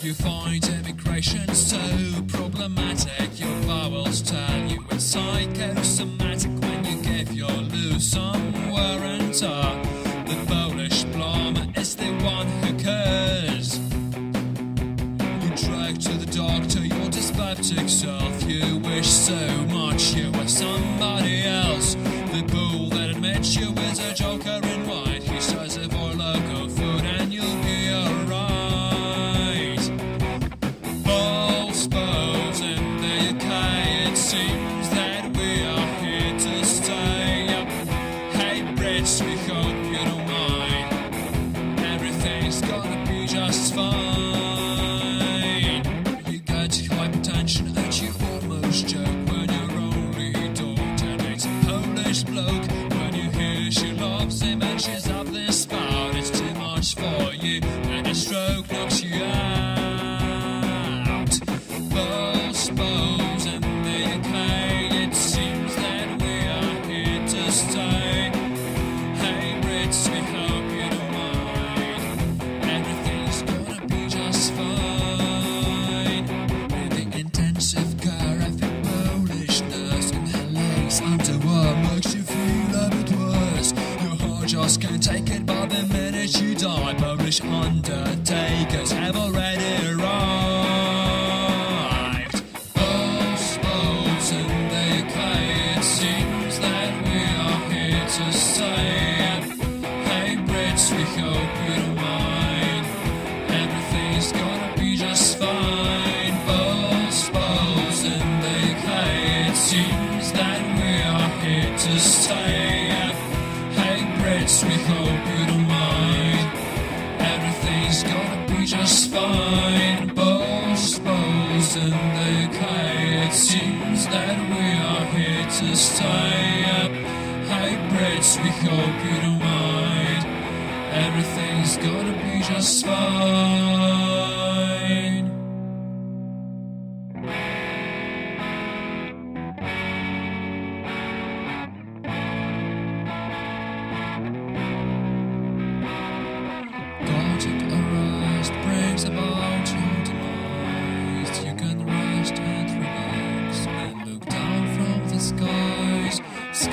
You find immigration so problematic. Your vowels tell you it's psychosomatic when you give your loo somewhere and uh, the Polish plumber is the one who cares. You drag to the doctor your dyspeptic self. You wish so much you were somebody else. The bull that admits you seems that we are here to stay. Hey, Brits, we hope you don't mind. Everything's gonna be just fine. You got hypertension and you almost choke when your only daughter dates a Polish bloke. When you hear she loves him and she's up this spout, it's too much for you, and a stroke knocks you out. What makes you feel a bit worse. Your heart just can't take it by the minute you die. Polish undertakers have already arrived. Poles, Poles in the UK. It seems that we are here to stay. Stay. Hey, Brits, we hope you don't mind. Everything's gonna be just fine. Poles, Poles in the UK. It seems that we are here to stay. Hey, Brits, we hope you don't mind. Everything's gonna be just fine.